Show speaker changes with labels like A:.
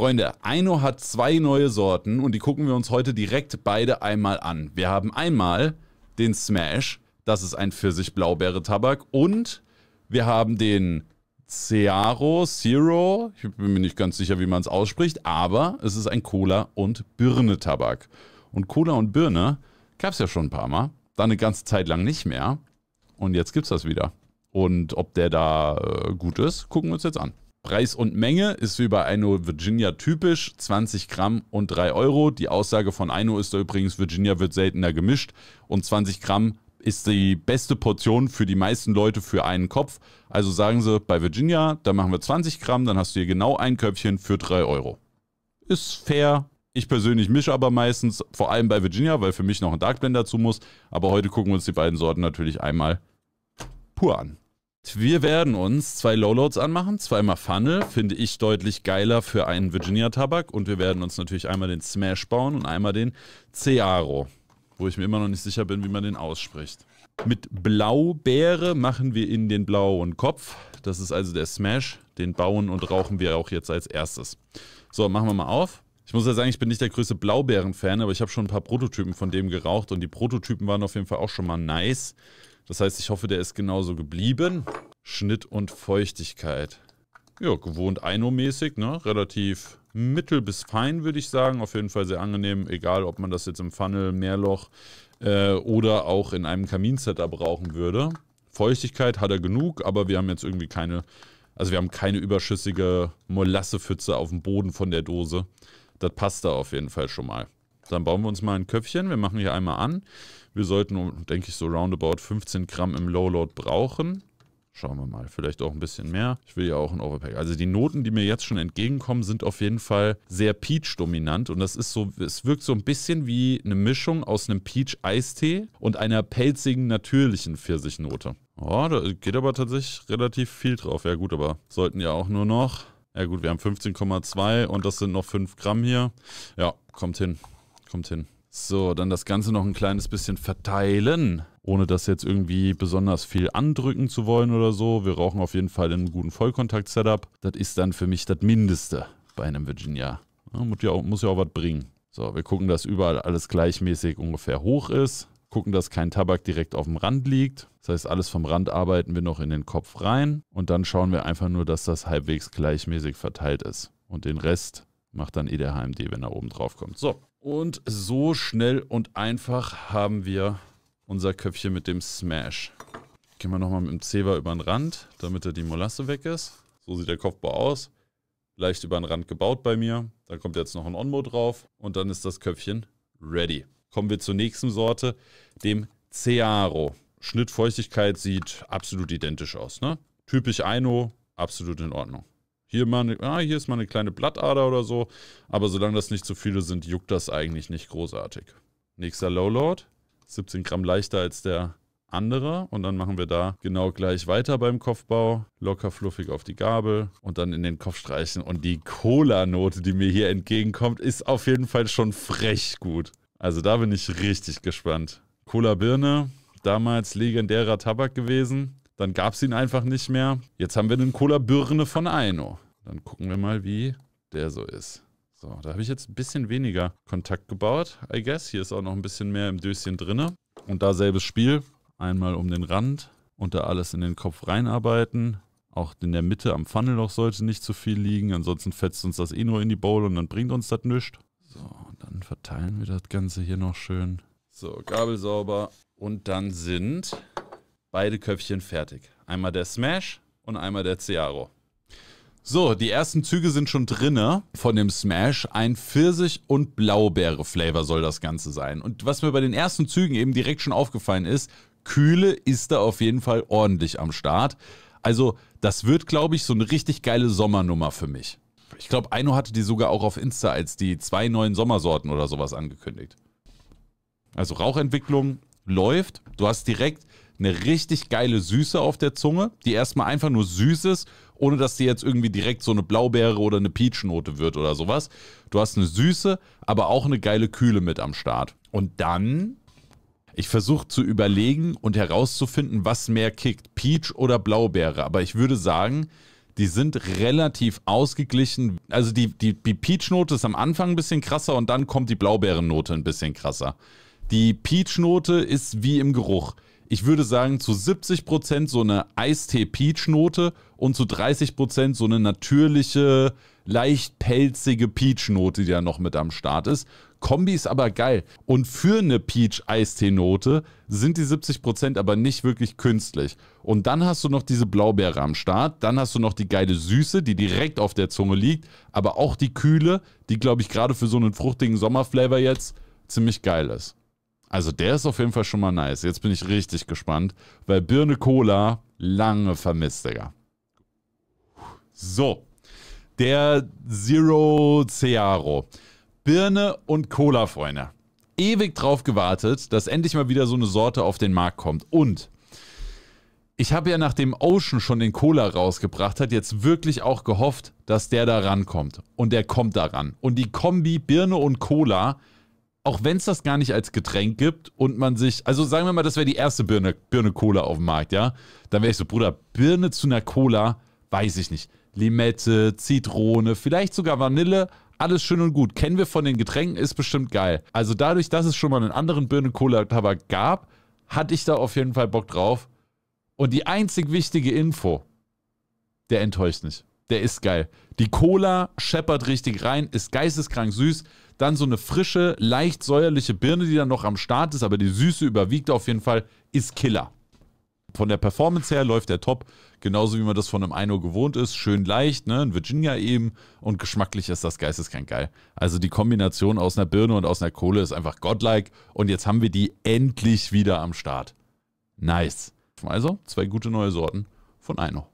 A: Freunde, Aino hat zwei neue Sorten und die gucken wir uns heute direkt beide einmal an. Wir haben einmal den Smash, das ist ein Pfirsich-Blaubeere-Tabak und wir haben den Cearo Zero, ich bin mir nicht ganz sicher, wie man es ausspricht, aber es ist ein Cola- und Birne-Tabak. Und Cola und Birne gab es ja schon ein paar Mal, dann eine ganze Zeit lang nicht mehr und jetzt gibt es das wieder. Und ob der da äh, gut ist, gucken wir uns jetzt an. Preis und Menge ist wie bei Aino Virginia typisch, 20 Gramm und 3 Euro. Die Aussage von Aino ist übrigens, Virginia wird seltener gemischt und 20 Gramm ist die beste Portion für die meisten Leute für einen Kopf. Also sagen sie bei Virginia, da machen wir 20 Gramm, dann hast du hier genau ein Köpfchen für 3 Euro. Ist fair. Ich persönlich mische aber meistens, vor allem bei Virginia, weil für mich noch ein Dark Blend dazu muss. Aber heute gucken wir uns die beiden Sorten natürlich einmal pur an. Wir werden uns zwei Lowloads anmachen, zweimal Funnel, finde ich deutlich geiler für einen Virginia-Tabak. Und wir werden uns natürlich einmal den Smash bauen und einmal den Cearo, wo ich mir immer noch nicht sicher bin, wie man den ausspricht. Mit Blaubeere machen wir in den blauen Kopf. Das ist also der Smash. Den bauen und rauchen wir auch jetzt als erstes. So, machen wir mal auf. Ich muss ja sagen, ich bin nicht der größte Blaubeeren-Fan, aber ich habe schon ein paar Prototypen von dem geraucht und die Prototypen waren auf jeden Fall auch schon mal nice. Das heißt, ich hoffe, der ist genauso geblieben. Schnitt und Feuchtigkeit. Ja, gewohnt Eino-mäßig, ne? Relativ mittel bis fein, würde ich sagen. Auf jeden Fall sehr angenehm, egal ob man das jetzt im Funnel, Mehrloch äh, oder auch in einem Kaminsetup brauchen würde. Feuchtigkeit hat er genug, aber wir haben jetzt irgendwie keine, also wir haben keine überschüssige Molassepfütze auf dem Boden von der Dose. Das passt da auf jeden Fall schon mal. Dann bauen wir uns mal ein Köpfchen. Wir machen hier einmal an. Wir sollten, denke ich, so roundabout 15 Gramm im Low-Load brauchen. Schauen wir mal, vielleicht auch ein bisschen mehr. Ich will ja auch ein Overpack. Also die Noten, die mir jetzt schon entgegenkommen, sind auf jeden Fall sehr Peach-dominant. Und das ist so, es wirkt so ein bisschen wie eine Mischung aus einem Peach-Eistee und einer pelzigen, natürlichen Pfirsichnote. Oh, da geht aber tatsächlich relativ viel drauf. Ja gut, aber sollten ja auch nur noch... Ja gut, wir haben 15,2 und das sind noch 5 Gramm hier. Ja, kommt hin. Kommt hin. So, dann das Ganze noch ein kleines bisschen verteilen, ohne das jetzt irgendwie besonders viel andrücken zu wollen oder so. Wir rauchen auf jeden Fall einen guten Vollkontakt-Setup. Das ist dann für mich das Mindeste bei einem Virginia. Muss, ja auch, muss ja auch was bringen. So, wir gucken, dass überall alles gleichmäßig ungefähr hoch ist. Gucken, dass kein Tabak direkt auf dem Rand liegt. Das heißt, alles vom Rand arbeiten wir noch in den Kopf rein. Und dann schauen wir einfach nur, dass das halbwegs gleichmäßig verteilt ist. Und den Rest macht dann eh der HMD, wenn er oben drauf kommt. So, und so schnell und einfach haben wir unser Köpfchen mit dem Smash. Gehen wir nochmal mit dem Zewa über den Rand, damit er die Molasse weg ist. So sieht der Kopfbau aus. Leicht über den Rand gebaut bei mir. Da kommt jetzt noch ein Onmo drauf und dann ist das Köpfchen ready. Kommen wir zur nächsten Sorte, dem Cearo. Schnittfeuchtigkeit sieht absolut identisch aus. Ne? Typisch Aino, absolut in Ordnung. Hier, mal ah, hier ist mal eine kleine Blattader oder so. Aber solange das nicht zu viele sind, juckt das eigentlich nicht großartig. Nächster Lowload. 17 Gramm leichter als der andere. Und dann machen wir da genau gleich weiter beim Kopfbau. Locker fluffig auf die Gabel und dann in den Kopf streichen. Und die Cola-Note, die mir hier entgegenkommt, ist auf jeden Fall schon frech gut. Also da bin ich richtig gespannt. Cola Birne, damals legendärer Tabak gewesen. Dann gab es ihn einfach nicht mehr. Jetzt haben wir einen Cola Birne von Aino. Dann gucken wir mal, wie der so ist. So, da habe ich jetzt ein bisschen weniger Kontakt gebaut, I guess. Hier ist auch noch ein bisschen mehr im Döschen drin. Und da selbes Spiel. Einmal um den Rand und da alles in den Kopf reinarbeiten. Auch in der Mitte am Funnelloch sollte nicht zu viel liegen, ansonsten fetzt uns das eh nur in die Bowl und dann bringt uns das nichts. So, dann verteilen wir das Ganze hier noch schön. So, Gabel sauber. Und dann sind beide Köpfchen fertig. Einmal der Smash und einmal der Ciaro. So, die ersten Züge sind schon drinne von dem Smash. Ein Pfirsich- und Blaubeere-Flavor soll das Ganze sein. Und was mir bei den ersten Zügen eben direkt schon aufgefallen ist, Kühle ist da auf jeden Fall ordentlich am Start. Also, das wird, glaube ich, so eine richtig geile Sommernummer für mich. Ich glaube, Aino hatte die sogar auch auf Insta als die zwei neuen Sommersorten oder sowas angekündigt. Also Rauchentwicklung läuft. Du hast direkt eine richtig geile Süße auf der Zunge, die erstmal einfach nur süß ist, ohne dass die jetzt irgendwie direkt so eine Blaubeere oder eine Peachnote wird oder sowas. Du hast eine Süße, aber auch eine geile Kühle mit am Start. Und dann, ich versuche zu überlegen und herauszufinden, was mehr kickt, Peach oder Blaubeere. Aber ich würde sagen, Die sind relativ ausgeglichen. Also die, die, die Peach-Note ist am Anfang ein bisschen krasser und dann kommt die Blaubeerennote ein bisschen krasser. Die Peach-Note ist wie im Geruch. Ich würde sagen, zu 70% so eine Eistee-Peach-Note und zu 30% so eine natürliche, leicht pelzige Peach-Note, die da noch mit am Start ist. Kombi ist aber geil. Und für eine Peach-Eistee-Note sind die 70% aber nicht wirklich künstlich. Und dann hast du noch diese Blaubeere am Start. Dann hast du noch die geile Süße, die direkt auf der Zunge liegt. Aber auch die Kühle, die, glaube ich, gerade für so einen fruchtigen Sommerflavor jetzt ziemlich geil ist. Also der ist auf jeden Fall schon mal nice. Jetzt bin ich richtig gespannt, weil Birne Cola lange vermisst, Digga. So, der Zero Cearo. Birne und Cola, Freunde. Ewig drauf gewartet, dass endlich mal wieder so eine Sorte auf den Markt kommt. Und ich habe ja nachdem Ocean schon den Cola rausgebracht hat, jetzt wirklich auch gehofft, dass der da rankommt. Und der kommt da ran. Und die Kombi Birne und Cola, auch wenn es das gar nicht als Getränk gibt und man sich, also sagen wir mal, das wäre die erste Birne, Birne Cola auf dem Markt, ja? Dann wäre ich so, Bruder, Birne zu einer Cola, weiß ich nicht. Limette, Zitrone, vielleicht sogar Vanille, alles schön und gut. Kennen wir von den Getränken, ist bestimmt geil. Also dadurch, dass es schon mal einen anderen Birne-Cola-Tabak gab, hatte ich da auf jeden Fall Bock drauf. Und die einzig wichtige Info, der enttäuscht nicht. Der ist geil. Die Cola scheppert richtig rein, ist geisteskrank süß. Dann so eine frische, leicht säuerliche Birne, die dann noch am Start ist, aber die Süße überwiegt auf jeden Fall, ist Killer. Von der Performance her läuft der top, genauso wie man das von einem Eino gewohnt ist. Schön leicht, ne? Ein Virginia eben und geschmacklich ist das geisteskrank geil. Also die Kombination aus einer Birne und aus einer Kohle ist einfach godlike und jetzt haben wir die endlich wieder am Start. Nice. Also zwei gute neue Sorten von Eino.